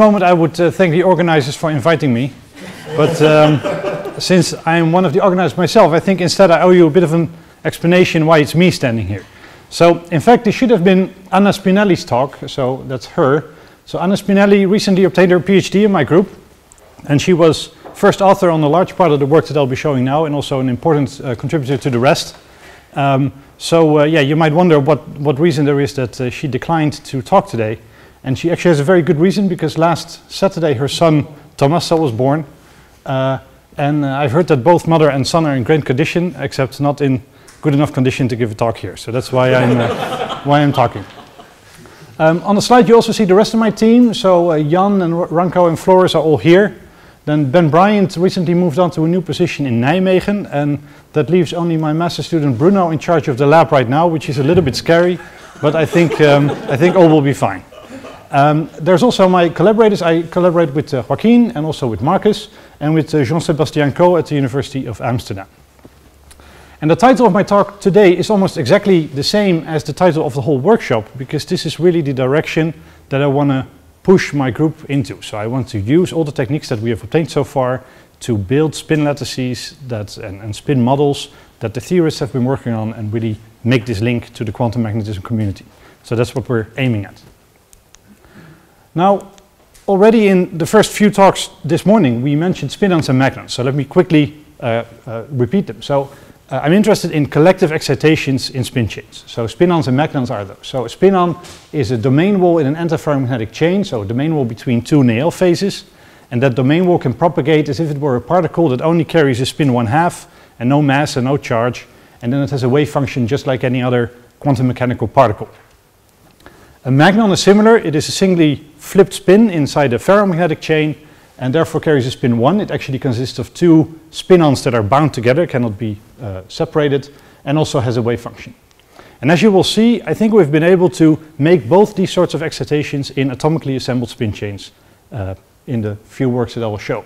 moment, I would uh, thank the organizers for inviting me. But um, since I am one of the organizers myself, I think instead I owe you a bit of an explanation why it's me standing here. So, in fact, this should have been Anna Spinelli's talk, so that's her. So, Anna Spinelli recently obtained her PhD in my group, and she was first author on a large part of the work that I'll be showing now, and also an important uh, contributor to the rest. Um, so, uh, yeah, you might wonder what, what reason there is that uh, she declined to talk today. And she actually has a very good reason because last Saturday her son Tomasa was born. Uh, and uh, I've heard that both mother and son are in great condition, except not in good enough condition to give a talk here. So that's why I'm, uh, why I'm talking. Um, on the slide you also see the rest of my team. So uh, Jan and Ranko and Flores are all here. Then Ben Bryant recently moved on to a new position in Nijmegen, and that leaves only my master student Bruno in charge of the lab right now, which is a little bit scary, but I think, um, I think all will be fine. Um, there's also my collaborators. I collaborate with uh, Joaquin and also with Markus and with uh, Jean-Sébastien Caux at the University of Amsterdam. And the title of my talk today is almost exactly the same as the title of the whole workshop because this is really the direction that I want to push my group into. So I want to use all the techniques that we have obtained so far to build spin lattices that, and, and spin models that the theorists have been working on and really make this link to the quantum magnetism community. So that's what we're aiming at. Now, already in the first few talks this morning, we mentioned spin-ons and magnons. So let me quickly uh, uh, repeat them. So uh, I'm interested in collective excitations in spin chains. So spin-ons and magnons are those. So a spin-on is a domain wall in an antiferromagnetic chain, so a domain wall between two Néel phases. And that domain wall can propagate as if it were a particle that only carries a spin one half and no mass and no charge. And then it has a wave function just like any other quantum mechanical particle. A magnon is similar. It is a singly flipped spin inside a ferromagnetic chain and therefore carries a spin 1. It actually consists of two spin-ons that are bound together, cannot be uh, separated, and also has a wave function. And as you will see, I think we've been able to make both these sorts of excitations in atomically assembled spin chains uh, in the few works that I will show.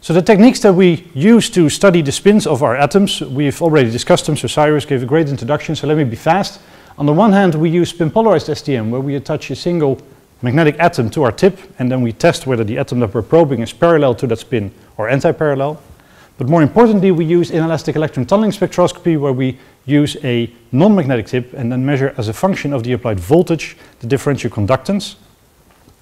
So the techniques that we use to study the spins of our atoms, we've already discussed them, so Cyrus gave a great introduction, so let me be fast. On the one hand, we use spin polarized STM, where we attach a single magnetic atom to our tip, and then we test whether the atom that we're probing is parallel to that spin or anti-parallel. But more importantly, we use inelastic electron tunneling spectroscopy, where we use a non-magnetic tip and then measure as a function of the applied voltage the differential conductance.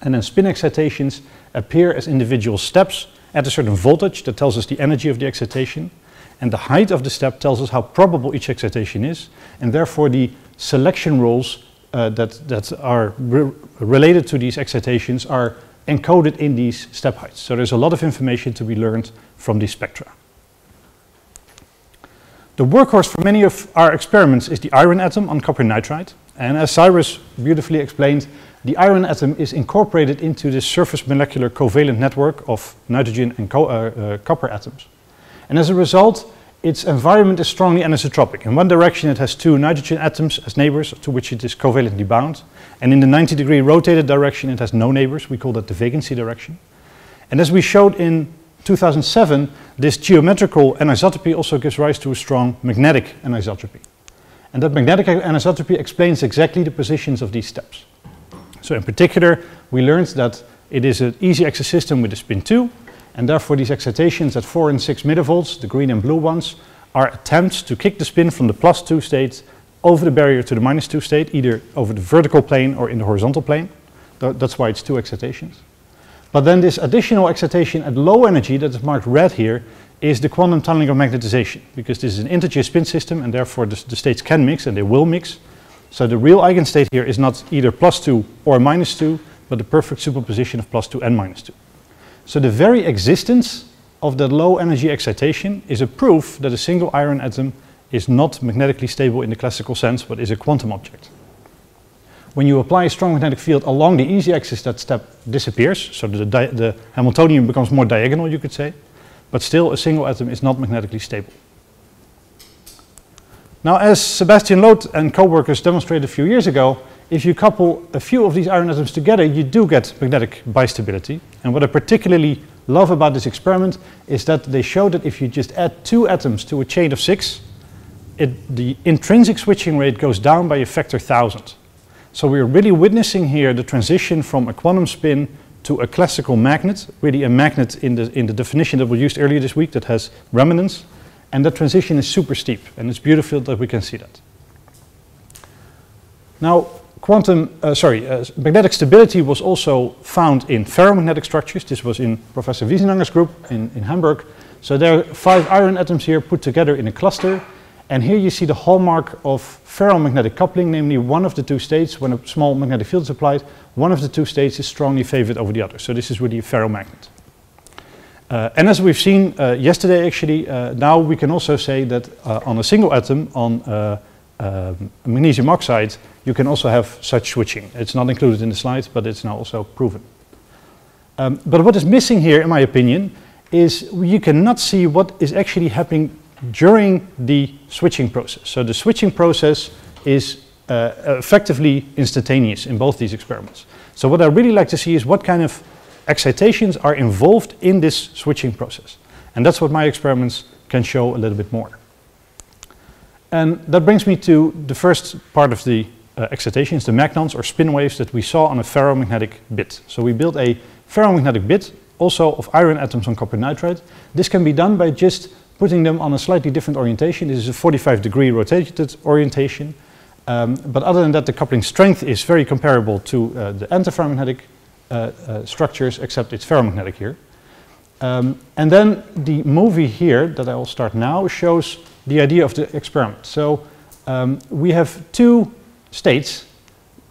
And then spin excitations appear as individual steps at a certain voltage that tells us the energy of the excitation. And the height of the step tells us how probable each excitation is. And therefore, the selection rules uh, that, that are re related to these excitations are encoded in these step heights. So there's a lot of information to be learned from these spectra. The workhorse for many of our experiments is the iron atom on copper nitride. And as Cyrus beautifully explained, the iron atom is incorporated into this surface molecular covalent network of nitrogen and co uh, uh, copper atoms. And as a result, its environment is strongly anisotropic. In one direction it has two nitrogen atoms as neighbors to which it is covalently bound. And in the 90 degree rotated direction it has no neighbors. We call that the vacancy direction. And as we showed in 2007, this geometrical anisotropy also gives rise to a strong magnetic anisotropy. And that magnetic anisotropy explains exactly the positions of these steps. So in particular, we learned that it is an easy axis system with a spin 2, and therefore these excitations at 4 and 6 millivolts, the green and blue ones, are attempts to kick the spin from the plus 2 state over the barrier to the minus 2 state, either over the vertical plane or in the horizontal plane. That's why it's two excitations. But then this additional excitation at low energy that is marked red here is the quantum tunneling of magnetization because this is an integer spin system and therefore the, the states can mix and they will mix. So the real eigenstate here is not either plus 2 or minus 2, but the perfect superposition of plus 2 and minus 2. So the very existence of that low energy excitation is a proof that a single iron atom is not magnetically stable in the classical sense, but is a quantum object. When you apply a strong magnetic field along the easy axis, that step disappears, so the, the Hamiltonian becomes more diagonal, you could say, but still a single atom is not magnetically stable. Now, as Sebastian Loth and co-workers demonstrated a few years ago, if you couple a few of these iron atoms together, you do get magnetic bistability. And what I particularly love about this experiment is that they show that if you just add two atoms to a chain of six, it, the intrinsic switching rate goes down by a factor thousand. So we're really witnessing here the transition from a quantum spin to a classical magnet, really a magnet in the, in the definition that we used earlier this week that has remnants. And that transition is super steep, and it's beautiful that we can see that. Now, quantum, uh, sorry, uh, magnetic stability was also found in ferromagnetic structures. This was in Professor Wiesendanger's group in, in Hamburg. So there are five iron atoms here put together in a cluster. And here you see the hallmark of ferromagnetic coupling, namely one of the two states, when a small magnetic field is applied, one of the two states is strongly favored over the other. So this is really a ferromagnet. Uh, and as we've seen uh, yesterday, actually, uh, now we can also say that uh, on a single atom, on uh, um, magnesium oxide, you can also have such switching. It's not included in the slides, but it's now also proven. Um, but what is missing here, in my opinion, is you cannot see what is actually happening during the switching process. So the switching process is uh, effectively instantaneous in both these experiments. So what I really like to see is what kind of excitations are involved in this switching process. And that's what my experiments can show a little bit more. And that brings me to the first part of the uh, excitations, the magnons or spin waves that we saw on a ferromagnetic bit. So we built a ferromagnetic bit, also of iron atoms on copper nitride. This can be done by just putting them on a slightly different orientation. This is a 45 degree rotated orientation. Um, but other than that, the coupling strength is very comparable to uh, the antiferromagnetic uh, uh, structures, except it's ferromagnetic here. Um, and then the movie here, that I will start now, shows the idea of the experiment. So um, we have two states.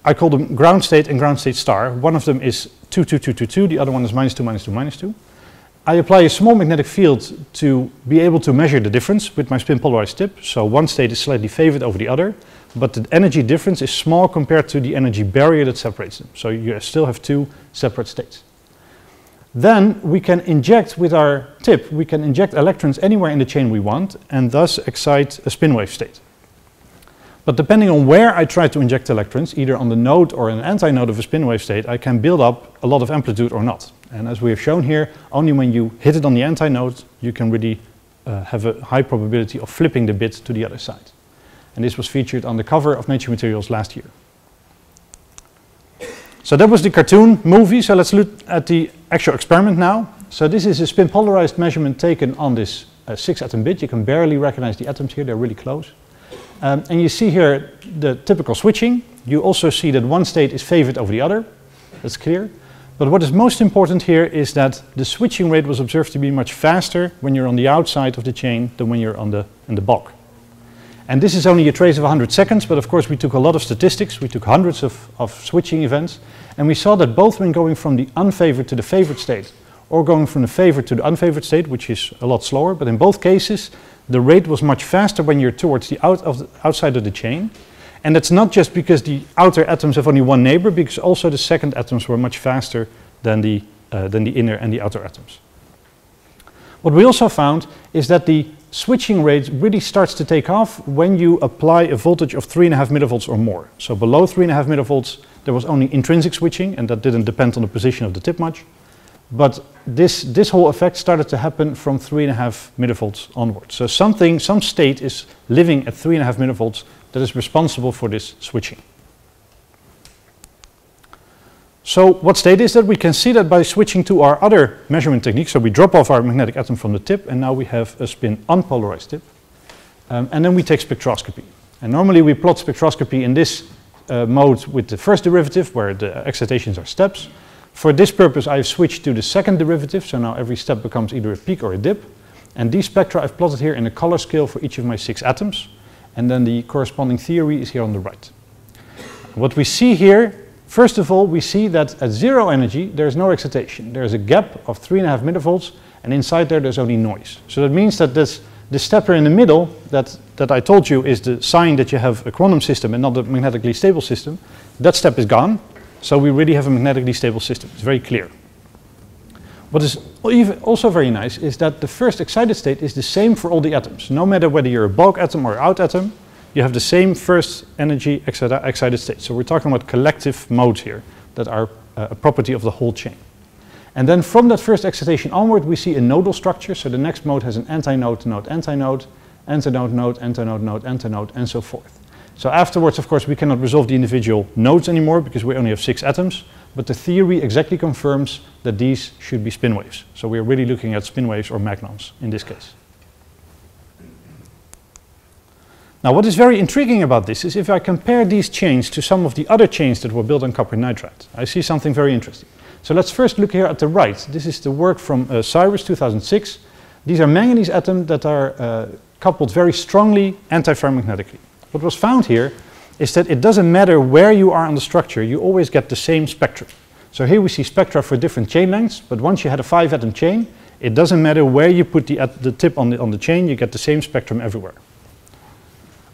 I call them ground state and ground state star. One of them is 2, 2, 2, 2, 2. The other one is minus 2, minus 2, minus 2. I apply a small magnetic field to be able to measure the difference with my spin polarized tip. So one state is slightly favored over the other, but the energy difference is small compared to the energy barrier that separates them. So you still have two separate states. Then we can inject with our tip, we can inject electrons anywhere in the chain we want and thus excite a spin wave state. But depending on where I try to inject electrons, either on the node or an antinode of a spin wave state, I can build up a lot of amplitude or not. And as we have shown here, only when you hit it on the antinode, you can really uh, have a high probability of flipping the bit to the other side. And this was featured on the cover of Nature Materials last year. So that was the cartoon movie. So let's look at the actual experiment now. So this is a spin polarized measurement taken on this uh, six atom bit. You can barely recognize the atoms here, they're really close. Um, and you see here the typical switching. You also see that one state is favored over the other. That's clear. But what is most important here is that the switching rate was observed to be much faster when you're on the outside of the chain than when you're on the, in the bulk. And this is only a trace of 100 seconds, but of course we took a lot of statistics. We took hundreds of, of switching events. And we saw that both when going from the unfavored to the favored state, or going from the favored to the unfavored state, which is a lot slower, but in both cases, the rate was much faster when you're towards the, out of the outside of the chain. And that's not just because the outer atoms have only one neighbor, because also the second atoms were much faster than the, uh, than the inner and the outer atoms. What we also found is that the switching rate really starts to take off when you apply a voltage of 3.5 millivolts or more. So below 3.5 millivolts, there was only intrinsic switching, and that didn't depend on the position of the tip much. But this, this whole effect started to happen from 3.5 millivolts onwards. So something, some state is living at 3.5 millivolts that is responsible for this switching. So what state is that? We can see that by switching to our other measurement technique. So we drop off our magnetic atom from the tip and now we have a spin unpolarized tip. Um, and then we take spectroscopy. And normally we plot spectroscopy in this uh, mode with the first derivative where the excitations are steps. For this purpose I've switched to the second derivative. So now every step becomes either a peak or a dip. And these spectra I've plotted here in a color scale for each of my six atoms. And then the corresponding theory is here on the right. What we see here First of all, we see that at zero energy, there's no excitation. There's a gap of 3.5 millivolts, and inside there, there's only noise. So that means that this, this stepper in the middle, that, that I told you is the sign that you have a quantum system and not a magnetically stable system, that step is gone. So we really have a magnetically stable system. It's very clear. What is also very nice is that the first excited state is the same for all the atoms. No matter whether you're a bulk atom or out atom, you have the same first energy excited state. So we're talking about collective modes here that are uh, a property of the whole chain. And then from that first excitation onward, we see a nodal structure. So the next mode has an antinode, node, antinode, antinode, node, antinode, node, antinode, and so forth. So afterwards, of course, we cannot resolve the individual nodes anymore because we only have six atoms, but the theory exactly confirms that these should be spin waves. So we're really looking at spin waves or magnons in this case. Now what is very intriguing about this is if I compare these chains to some of the other chains that were built on copper nitride, I see something very interesting. So let's first look here at the right. This is the work from uh, Cyrus 2006. These are manganese atoms that are uh, coupled very strongly antiferromagnetically. What was found here is that it doesn't matter where you are on the structure, you always get the same spectrum. So here we see spectra for different chain lengths, but once you had a five atom chain, it doesn't matter where you put the, the tip on the, on the chain, you get the same spectrum everywhere.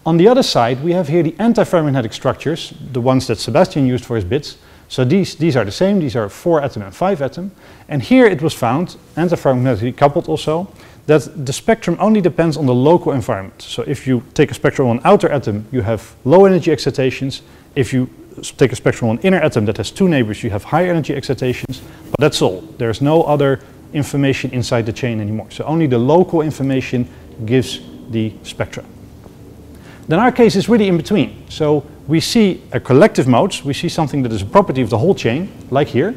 On the other side, we have here the antiferromagnetic structures, the ones that Sebastian used for his bits. So these, these are the same, these are 4 atom and 5 atom. And here it was found, antiferromagnetically coupled also, that the spectrum only depends on the local environment. So if you take a spectrum on outer atom, you have low energy excitations. If you take a spectrum on inner atom that has two neighbors, you have high energy excitations. But that's all. There's no other information inside the chain anymore. So only the local information gives the spectra. Then our case is really in between. So we see a collective mode, we see something that is a property of the whole chain, like here,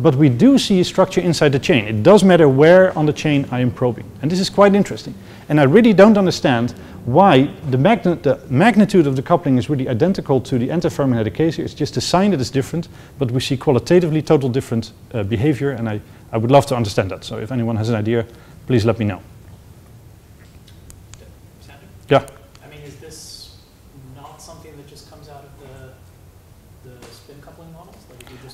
but we do see a structure inside the chain. It does matter where on the chain I am probing. And this is quite interesting. And I really don't understand why the, the magnitude of the coupling is really identical to the antiferromagnetic case here. It's just a sign that is different, but we see qualitatively total different uh, behavior, and I, I would love to understand that. So if anyone has an idea, please let me know. Yeah.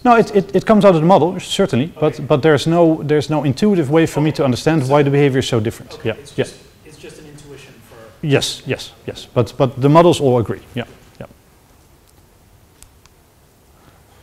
No, it, it, it, comes out of the model, certainly, okay. but, but there's, no, there's no intuitive way for okay. me to understand so why the behavior is so different. Okay. Yeah. It's yeah. Just, it's just an intuition for... Yes, yes, yes, but, but the models all agree, yeah. yeah.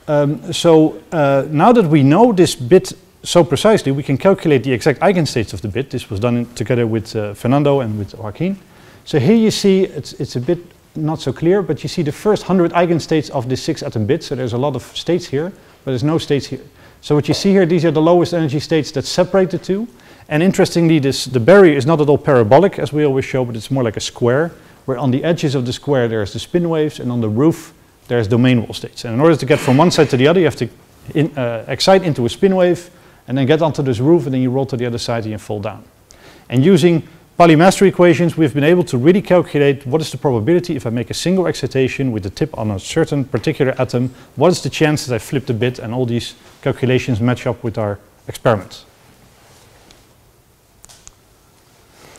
Um, so uh, now that we know this bit so precisely, we can calculate the exact eigenstates of the bit. This was done in, together with uh, Fernando and with Joaquin. So here you see it's, it's a bit not so clear, but you see the first 100 eigenstates of this six atom bit. So there's a lot of states here, but there's no states here. So what you see here, these are the lowest energy states that separate the two. And interestingly, this, the barrier is not at all parabolic, as we always show, but it's more like a square, where on the edges of the square there's the spin waves, and on the roof there's domain wall states. And in order to get from one side to the other, you have to in, uh, excite into a spin wave, and then get onto this roof, and then you roll to the other side and you fall down. And using Pauli master equations, we've been able to really calculate what is the probability if I make a single excitation with the tip on a certain particular atom, what is the chance that I flip the bit, and all these calculations match up with our experiments.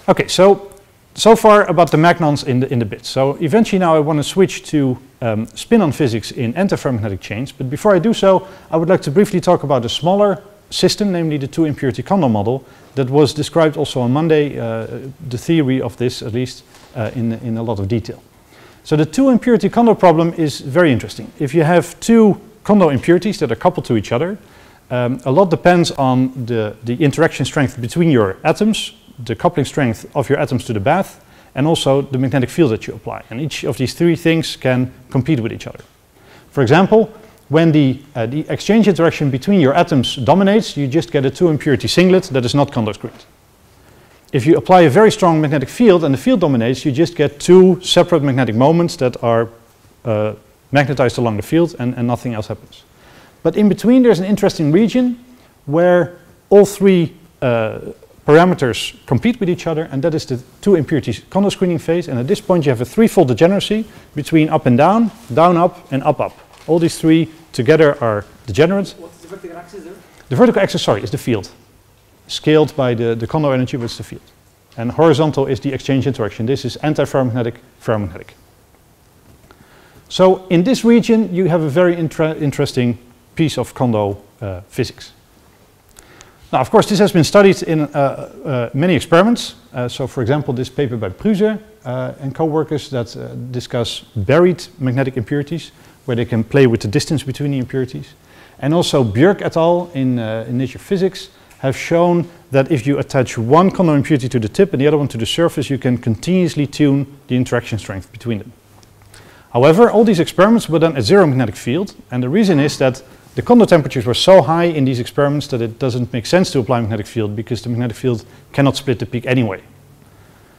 Okay, so so far about the magnons in the, in the bits. So eventually now I want to switch to um, spin-on physics in antiferromagnetic chains, but before I do so, I would like to briefly talk about a smaller system, namely the two impurity Kondo model, that was described also on Monday, uh, the theory of this at least uh, in, in a lot of detail. So the two impurity Kondo problem is very interesting. If you have two Kondo impurities that are coupled to each other, um, a lot depends on the, the interaction strength between your atoms, the coupling strength of your atoms to the bath, and also the magnetic field that you apply. And each of these three things can compete with each other. For example, when the, uh, the exchange interaction between your atoms dominates, you just get a two impurity singlet that is not Kondo screened. If you apply a very strong magnetic field and the field dominates, you just get two separate magnetic moments that are uh, magnetized along the field and, and nothing else happens. But in between there's an interesting region where all three uh, parameters compete with each other and that is the two impurities Kondo screening phase and at this point you have a threefold degeneracy between up and down, down up and up up. All these three together are degenerate. What's the vertical axis there? The vertical axis, sorry, is the field. Scaled by the, the Kondo energy, which is the field. And horizontal is the exchange interaction. This is antiferromagnetic, ferromagnetic. So in this region, you have a very interesting piece of Kondo uh, physics. Now, of course, this has been studied in uh, uh, many experiments. Uh, so, for example, this paper by Prüser uh, and co-workers that uh, discuss buried magnetic impurities where they can play with the distance between the impurities. And also Bork et al. in, uh, in Nature Physics have shown that if you attach one Kondo impurity to the tip and the other one to the surface, you can continuously tune the interaction strength between them. However, all these experiments were done at zero magnetic field, and the reason is that the Kondo temperatures were so high in these experiments that it doesn't make sense to apply magnetic field because the magnetic field cannot split the peak anyway.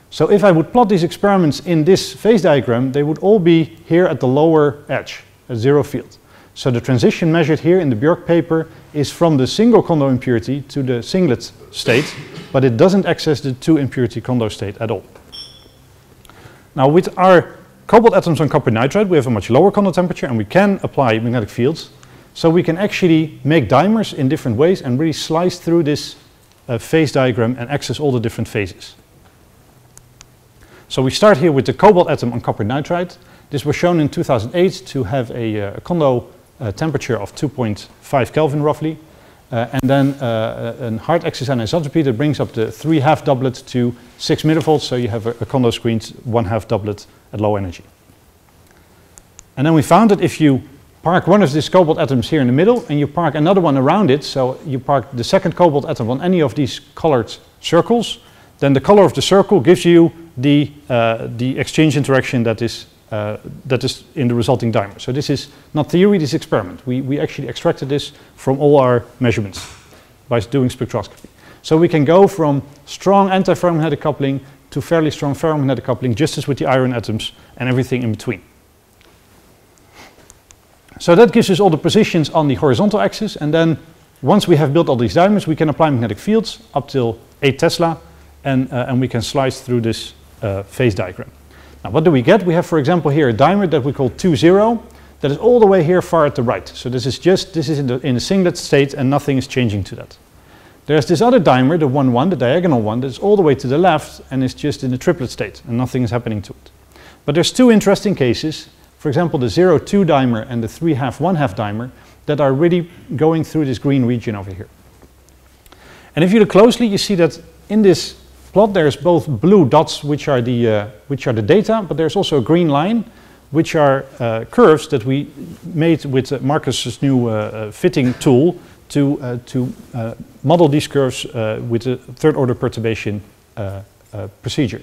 So if I would plot these experiments in this phase diagram, they would all be here at the lower edge, zero field. So the transition measured here in the Bork paper is from the single Kondo impurity to the singlet state, but it doesn't access the two impurity Kondo state at all. Now with our cobalt atoms on copper nitride, we have a much lower Kondo temperature and we can apply magnetic fields. So we can actually make dimers in different ways and really slice through this uh, phase diagram and access all the different phases. So we start here with the cobalt atom on copper nitride. This was shown in 2008 to have a, uh, a Kondo uh, temperature of 2.5 Kelvin roughly. Uh, and then a hard axis anisotropy that brings up the 3 half doublet to 6 millivolts, so you have a, a Kondo screened 1 half doublet at low energy. And then we found that if you park one of these cobalt atoms here in the middle and you park another one around it, so you park the second cobalt atom on any of these colored circles, then the color of the circle gives you the, uh, the exchange interaction that is, uh, that is in the resulting dimer. So this is not theory, this is experiment. We, we actually extracted this from all our measurements by doing spectroscopy. So we can go from strong anti-ferromagnetic coupling to fairly strong ferromagnetic coupling, just as with the iron atoms and everything in between. So that gives us all the positions on the horizontal axis, and then once we have built all these dimers, we can apply magnetic fields up till 8 Tesla, and, uh, and we can slice through this uh, phase diagram. Now what do we get? We have, for example, here a dimer that we call 2,0, that is all the way here far at the right. So this is just, this is in, the, in a singlet state and nothing is changing to that. There's this other dimer, the 1, 1, the diagonal one, that's all the way to the left and is just in a triplet state and nothing is happening to it. But there's two interesting cases, for example, the 0, 2 dimer and the 3 half, 1 half dimer that are really going through this green region over here. And if you look closely, you see that in this plot there's both blue dots, which are the, uh, which are the data, but there's also a green line, which are uh, curves that we made with uh, Markus's new uh, uh, fitting tool to, to model these curves with a third order perturbation procedure.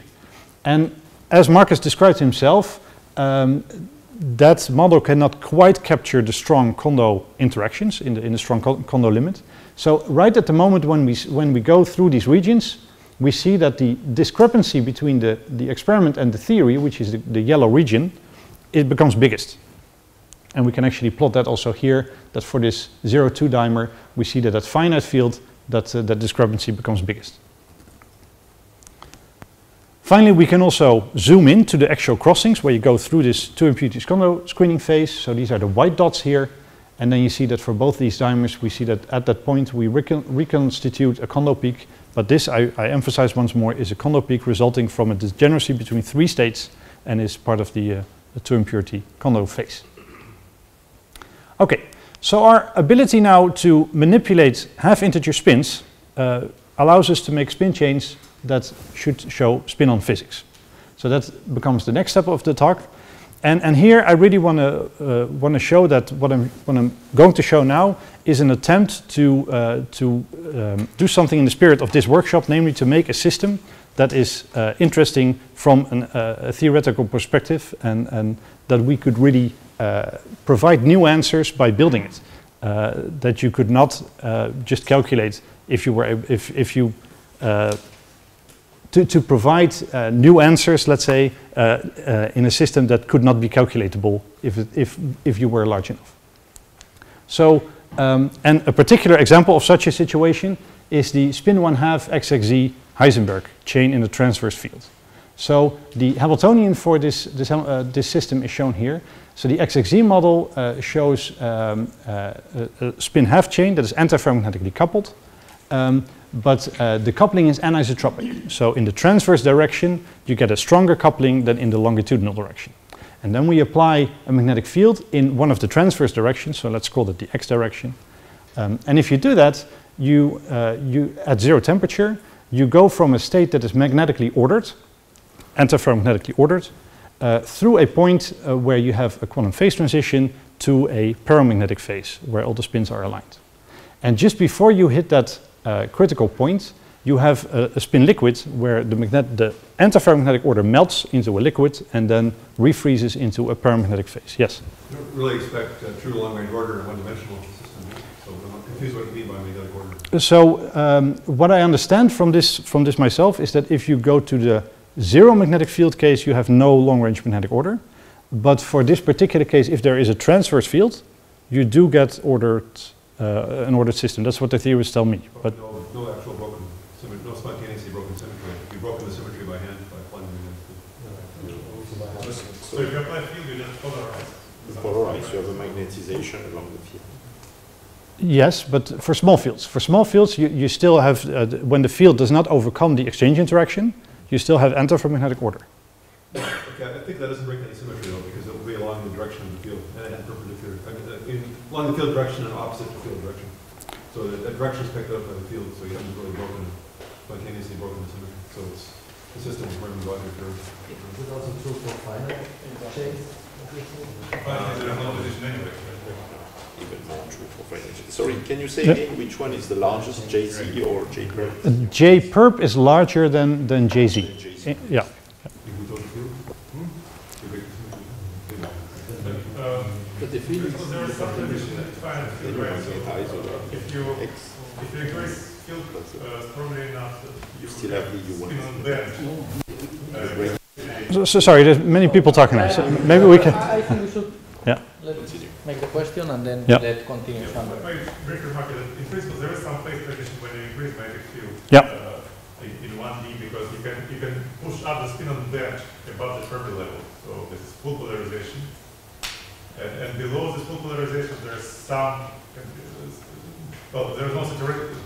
And as Markus described himself, um, that model cannot quite capture the strong Kondo interactions in the, in the strong Kondo limit. So right at the moment when we, when we go through these regions, we see that the discrepancy between the, the experiment and the theory, which is the, the yellow region, it becomes biggest. And we can actually plot that also here, that for this 0,2 dimer, we see that at finite field, that, uh, that discrepancy becomes biggest. Finally, we can also zoom in to the actual crossings where you go through this two Kondo screening phase. So these are the white dots here. And then you see that for both these dimers, we see that at that point we recon reconstitute a Kondo peak. But this, I, I, emphasize once more, is a Kondo peak resulting from a degeneracy between three states and is part of the, uh, the two impurity Kondo phase. Okay, so our ability now to manipulate half integer spins uh, allows us to make spin chains that should show spin-on physics. So that becomes the next step of the talk. And, and here I really want to uh, want to show that what I'm, what I'm going to show now is an attempt to, uh, to um, do something in the spirit of this workshop, namely to make a system that is uh, interesting from an, uh, a theoretical perspective and, and that we could really uh, provide new answers by building it. Uh, that you could not just calculate if you were if, if you to, to provide uh, new answers, let's say, uh, uh, in a system that could not be calculatable if, if, if you were large enough. So, um, and a particular example of such a situation is the spin 1 half XXZ Heisenberg chain in the transverse field. So the Hamiltonian for this, this, uh, this system is shown here. So the XXZ model uh, shows um, uh, a, spin half chain that is antiferromagnetically coupled. Um, but uh, the coupling is anisotropic. So in the transverse direction, you get a stronger coupling than in the longitudinal direction. And then we apply a magnetic field in one of the transverse directions, so let's call it the x direction. Um, and if you do that, you, uh, you, at zero temperature, you go from a state that is magnetically ordered, antiferromagnetically ordered, uh, through a point uh, where you have a quantum phase transition to a paramagnetic phase, where all the spins are aligned. And just before you hit that uh, critical point, you have a, a, spin liquid where the, magnet, the antiferromagnetic order melts into a liquid and then refreezes into a paramagnetic phase. Yes? You don't really expect a true long-range order in one-dimensional system, so I'm confused what you mean by magnetic order. So um, what I understand from this, from this myself is that if you go to the zero magnetic field case, you have no long-range magnetic order. But for this particular case, if there is a transverse field, you do get ordered uh, an ordered system. That's what the theorists tell me. But No, no actual broken symmetry, no spontaneously broken symmetry. You've broken the symmetry by hand by plugging it in. So if you apply field, you just polarize. You polarize, you have a magnetization along the field. Yes, but for small fields. For small fields, you, you still have, uh, th- when the field does not overcome the exchange interaction, you still have antiferromagnetic order. Okay, I think that doesn't break any symmetry though, because it will be along the direction of the field, and and perpendicular, I mean, uh, along the field direction and opposite the field direction. So the, the direction is picked up by the field, so you haven't really broken, spontaneously broken the symmetry. So it's, the system is running about your curve. Is it also true for final chains? Finally, they're in no position anyway. Even more true for financial. Sorry, can you say Yeah. again which one is the largest, JZ or J perp? Uh, J perp is larger than, than JZ. JZ. Eh, Yeah. If the field, hmm? the symmetry. But the field So there is that define Then field you right, so if you, X. if you increase field uh, strongly enough, that you still have the spin U1. on bend. Uh, So, so sorry, there's many people talking now. So maybe we can. I I think we should Yeah. let Continue. make the question and then Yeah. let continue. Sander. My brief remark is that in principle, there is some phase transition when you increase magnetic field. Yeah. uh, In, in one D, because you can, you can push up the spin on bend above the Fermi level, so this is full polarization. And, and below this full polarization, there's some, well, there's no saturated,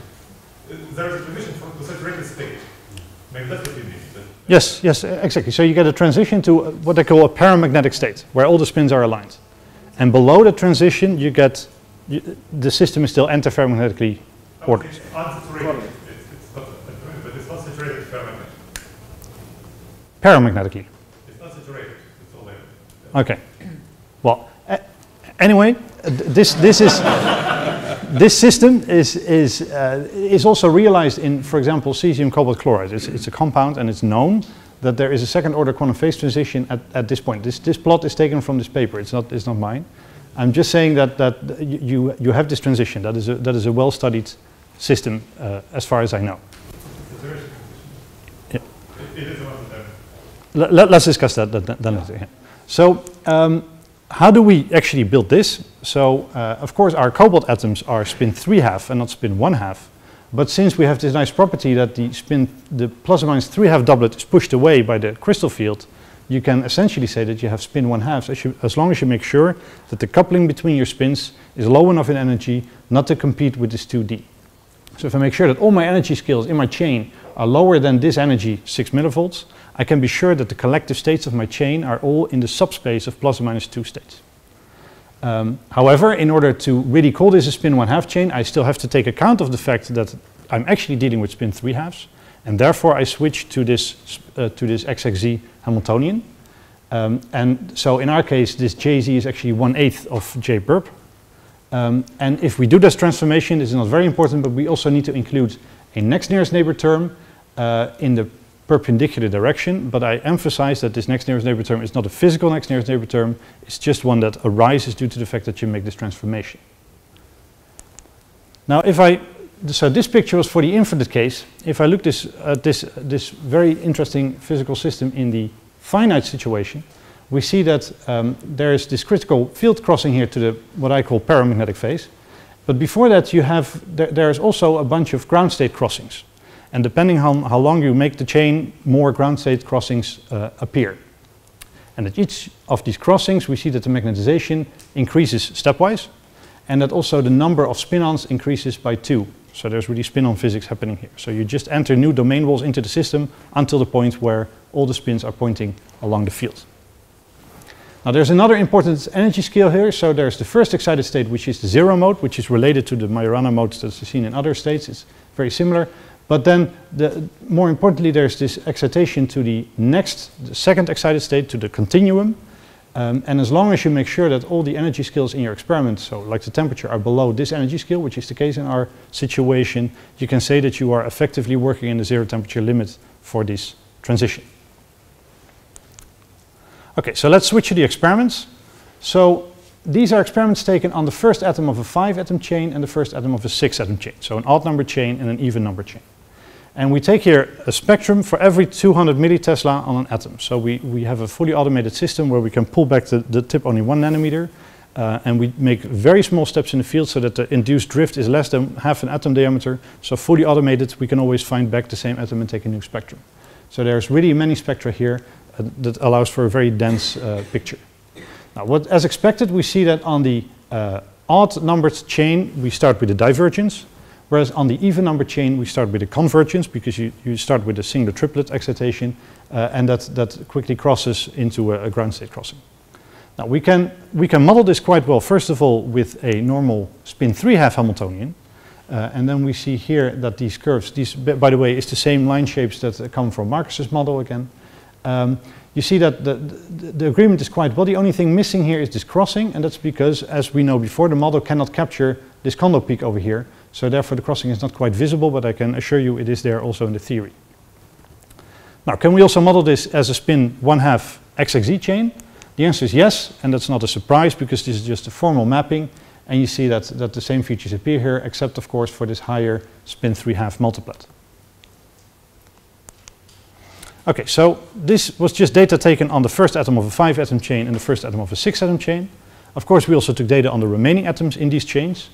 there is a transition from to saturated state. Maybe that's what you mean, Yes, yes, exactly. So you get a transition to what they call a paramagnetic state, where all the spins are aligned. And below the transition, you get you, the system is still antiferromagnetically ordered. It's unsaturated, it's, not, saturated, but it's not saturated ferromagnet. Paramagnetically. It's not saturated, it's all there. Okay. Well, anyway, uh, this this is this system is is uh, is also realized in, for example, cesium cobalt chloride. It's, it's a compound, and it's known that there is a second order quantum phase transition at, at this point. This this plot is taken from this paper. It's not it's not mine. I'm just saying that that you you have this transition. That is a that is a well studied system uh, as far as I know. Yeah. condition. It it is one of. Let, us discuss that, that, that later. yeah. So, um, how do we actually build this? So, uh, of course, our cobalt atoms are spin 3 half and not spin 1 half. But since we have this nice property that the spin, the plus or minus 3 half doublet is pushed away by the crystal field, you can essentially say that you have spin 1 half as, as long as you make sure that the coupling between your spins is low enough in energy not to compete with this 2D. So if I make sure that all my energy scales in my chain are lower than this energy, 6 millivolts, I can be sure that the collective states of my chain are all in the subspace of plus or minus 2 states. Um, however, in order to really call this a spin 1 half chain, I still have to take account of the fact that I'm actually dealing with spin 3 halves, and therefore I switch to this, uh, to this XXZ Hamiltonian. Um, and so in our case, this JZ is actually one eighth of J perp. Um, and if we do this transformation, this is not very important, but we also need to include a next nearest neighbor term uh, in the perpendicular direction. But I emphasize that this next nearest neighbor term is not a physical next nearest neighbor term, it's just one that arises due to the fact that you make this transformation. Now, if I, so this picture was for the infinite case. If I look this, at this, this very interesting physical system in the finite situation, we see that um, there is this critical field crossing here to the what I call paramagnetic phase. But before that, you have there, there is also a bunch of ground state crossings, and depending on how long you make the chain, more ground state crossings uh, appear. And at each of these crossings, we see that the magnetization increases stepwise, and that also the number of spin-ons increases by two. So there's really spin-on physics happening here. So you just enter new domain walls into the system until the point where all the spins are pointing along the field. Now there's another important energy scale here. So there's the first excited state, which is the zero mode, which is related to the Majorana modes that's seen in other states. It's very similar. But then, the, more importantly, there's this excitation to the next, the second excited state, to the continuum. Um, and as long as you make sure that all the energy scales in your experiment, so like the temperature, are below this energy scale, which is the case in our situation, you can say that you are effectively working in the zero temperature limit for this transition. Okay, so let's switch to the experiments. So these are experiments taken on the first atom of a five atom chain and the first atom of a six atom chain. So an odd number chain and an even number chain. And we take here a spectrum for every 200 millitesla on an atom. So we, we have a fully automated system where we can pull back the, the tip only one nanometer. Uh, and we make very small steps in the field so that the induced drift is less than half an atom diameter. So fully automated, we can always find back the same atom and take a new spectrum. So there's really many spectra here uh, that allows for a very dense uh, picture. Now, what, as expected, we see that on the uh, odd numbered chain, we start with the divergence. Whereas on the even number chain, we start with a convergence because you, you start with a single triplet excitation uh, and that, that quickly crosses into a, a, ground state crossing. Now we can, we can model this quite well, first of all, with a normal spin 3 half Hamiltonian. Uh, and then we see here that these curves, these, by the way, is the same line shapes that come from Markus's model again. Um, you see that the, the, the, agreement is quite well. The only thing missing here is this crossing, and that's because, as we know before, the model cannot capture this Kondo peak over here. So therefore the crossing is not quite visible, but I can assure you it is there also in the theory. Now, can we also model this as a spin 1 half XXZ chain? The answer is yes, and that's not a surprise because this is just a formal mapping, and you see that, that the same features appear here, except of course for this higher spin 3 half multiplet. Okay, so this was just data taken on the first atom of a 5 atom chain and the first atom of a 6 atom chain. Of course, we also took data on the remaining atoms in these chains.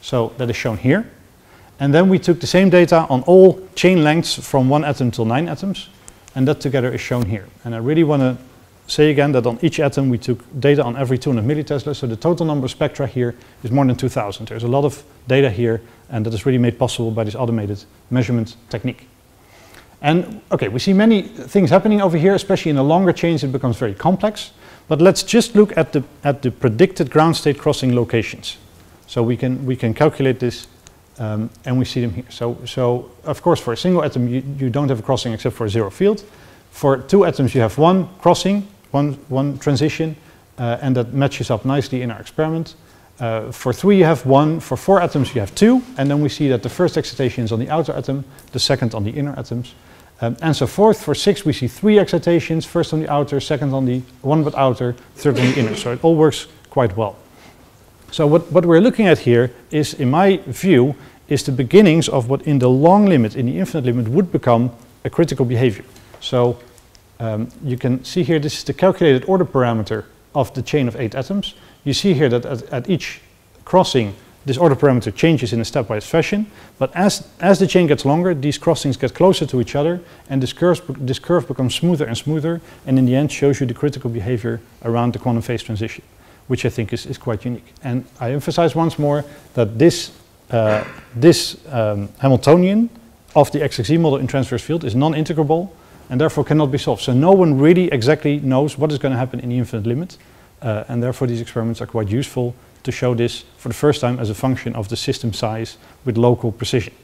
So that is shown here. And then we took the same data on all chain lengths from one atom till nine atoms. And that together is shown here. And I really want to say again that on each atom we took data on every 200 millitesla. So the total number of spectra here is more than 2000. There's a lot of data here and that is really made possible by this automated measurement technique. And okay, we see many things happening over here, especially in the longer chains it becomes very complex. But let's just look at the, at the predicted ground state crossing locations. So we can, we can calculate this um, and we see them here. So, so of course for a single atom you, you don't have a crossing except for a zero field. For two atoms you have one crossing, one, one transition, uh, and that matches up nicely in our experiment. Uh, for three you have one, for four atoms you have two, and then we see that the first excitation is on the outer atom, the second on the inner atoms. Um, and so forth, for six we see three excitations, first on the outer, second on the one but outer, third on the inner. So it all works quite well. So what, what we're looking at here is, in my view, is the beginnings of what in the long limit, in the infinite limit, would become a critical behavior. So um, you can see here, this is the calculated order parameter of the chain of eight atoms. You see here that at, at each crossing, this order parameter changes in a stepwise fashion. But as, as the chain gets longer, these crossings get closer to each other, and this curve, this curve becomes smoother and smoother, and in the end shows you the critical behavior around the quantum phase transition which I think is, is quite unique. And I emphasize once more that this, uh, this um, Hamiltonian of the XXZ model in transverse field is non-integrable and therefore cannot be solved. So no one really exactly knows what is going to happen in the infinite limit. Uh, and therefore these experiments are quite useful to show this for the first time as a function of the system size with local precision.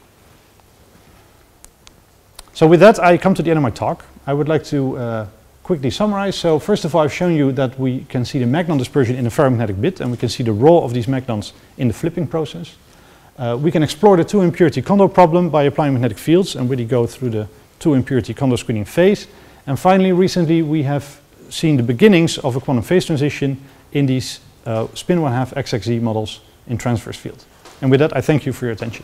So with that, I come to the end of my talk. I would like to uh, quickly summarize. So first of all, I've shown you that we can see the magnon dispersion in a ferromagnetic bit, and we can see the role of these magnons in the flipping process. Uh, we can explore the two impurity Kondo problem by applying magnetic fields and really go through the two impurity Kondo screening phase. And finally, recently we have seen the beginnings of a quantum phase transition in these uh, spin one half XXZ models in transverse field. And with that, I thank you for your attention.